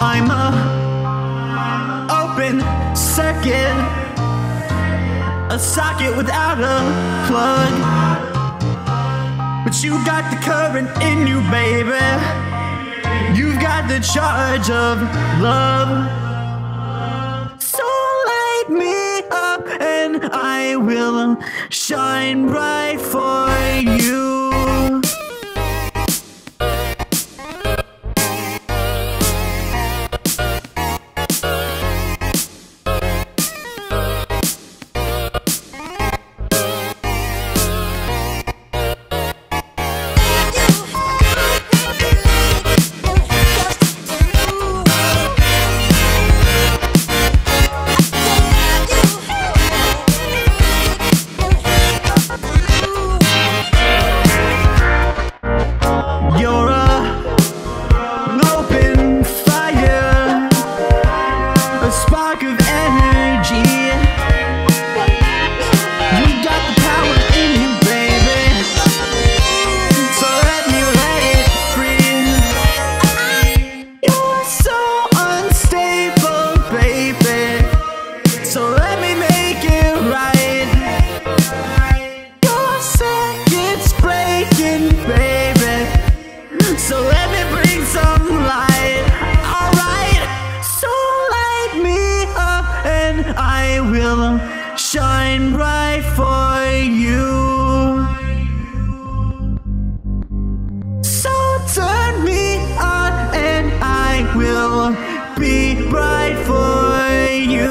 I'm a open circuit, a socket without a plug. But you got the current in you, baby. You've got the charge of love. So light me up and I will shine bright for you. Be bright for you.